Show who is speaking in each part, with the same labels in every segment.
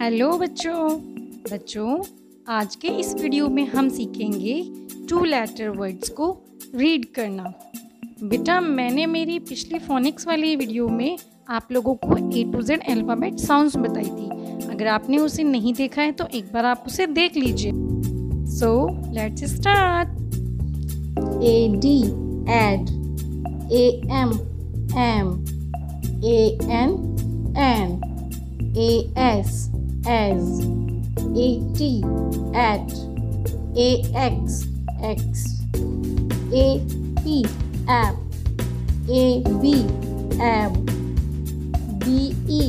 Speaker 1: Hello बच्चों। बच्चों, आज के इस वीडियो में हम सीखेंगे टू लेटर वर्ड्स को रीड करना। बेटा, मैंने मेरी पिछली फोनिक्स वाली वीडियो में आप लोगों को A to Z alphabet sounds बताई थी। अगर आपने उसे नहीं देखा है तो एक बार आप उसे देख लीजिए। So let's start
Speaker 2: A D ad A M am A N an A S as at at ax x ap app ab ab be b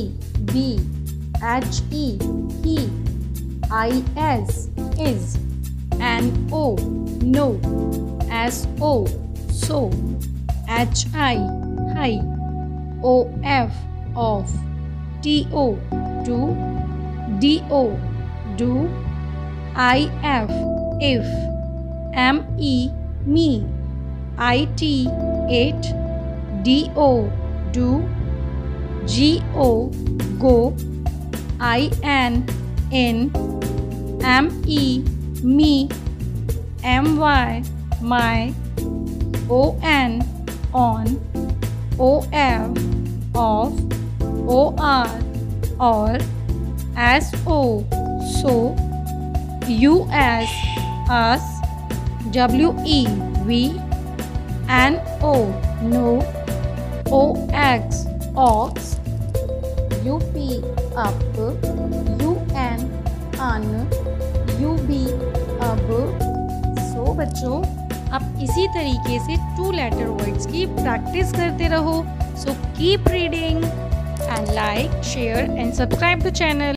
Speaker 2: he is is no no so so hi hi of of to to do do if if me me it it do do go go in in me me my my on on of of or or S O so U S us W E we N O no O X ox U P up U N un U B ub
Speaker 1: so बच्चों, आप इसी तरीके से two letter words की practice करते रहो. So keep reading and like share and subscribe the channel